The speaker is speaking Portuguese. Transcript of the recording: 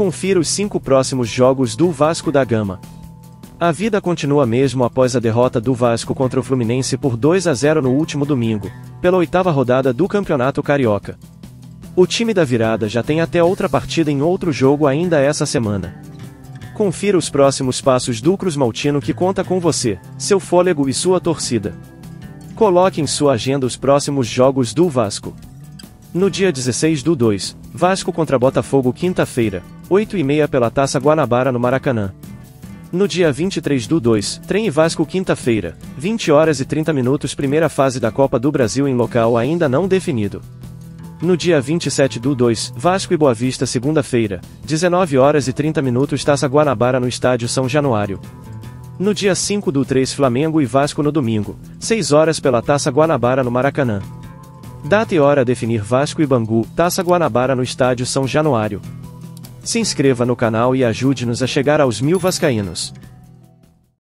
Confira os cinco próximos jogos do Vasco da Gama. A vida continua mesmo após a derrota do Vasco contra o Fluminense por 2 a 0 no último domingo, pela oitava rodada do Campeonato Carioca. O time da virada já tem até outra partida em outro jogo ainda essa semana. Confira os próximos passos do Cruz Maltino que conta com você, seu fôlego e sua torcida. Coloque em sua agenda os próximos jogos do Vasco. No dia 16 do 2, Vasco contra Botafogo quinta-feira, 8 e meia pela Taça Guanabara no Maracanã. No dia 23 do 2, Trem e Vasco quinta-feira, 20 horas e 30 minutos primeira fase da Copa do Brasil em local ainda não definido. No dia 27 do 2, Vasco e Boa Vista segunda-feira, 19 horas e 30 minutos Taça Guanabara no Estádio São Januário. No dia 5 do 3 Flamengo e Vasco no domingo, 6 horas pela Taça Guanabara no Maracanã. Data e hora a definir Vasco e Bangu, Taça Guanabara no Estádio São Januário. Se inscreva no canal e ajude-nos a chegar aos mil vascaínos.